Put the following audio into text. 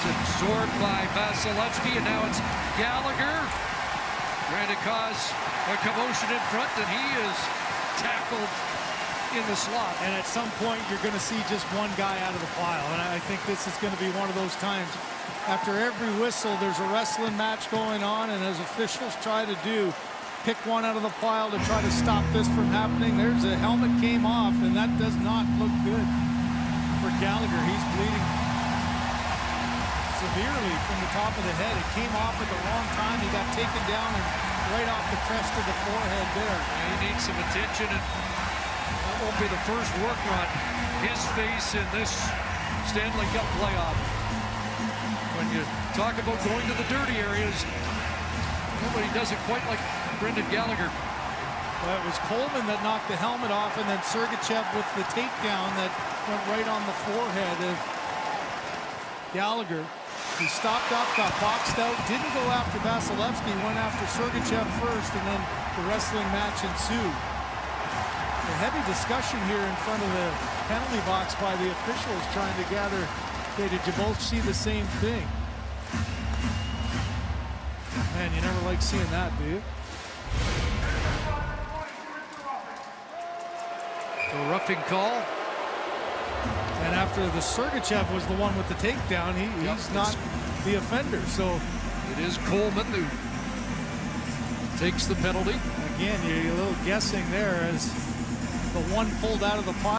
It's absorbed by Vasilevskiy, and now it's Gallagher trying to cause a commotion in front, and he is tackled in the slot. And at some point, you're going to see just one guy out of the pile. And I think this is going to be one of those times. After every whistle, there's a wrestling match going on, and as officials try to do, pick one out of the pile to try to stop this from happening. There's a helmet came off, and that does not look good for Gallagher. He's bleeding severely from the top of the head. It came off at the wrong time. He got taken down and right off the crest of the forehead there. He needs some attention, and that won't be the first work on his face in this Stanley Cup playoff. When you talk about going to the dirty areas, nobody does it quite like Brendan Gallagher. Well, it was Coleman that knocked the helmet off, and then Sergachev with the takedown that went right on the forehead of Gallagher. He stopped up, got boxed out, didn't go after Vasilevskiy, went after Sergachev first, and then the wrestling match ensued. A heavy discussion here in front of the penalty box by the officials trying to gather, hey, did you both see the same thing? Man, you never like seeing that, do you? A roughing call. And after the Sergachev was the one with the takedown, he, Yep. he's not the offender. So It is Coleman who takes the penalty. again, you're a little guessing there as the one pulled out of the pocket.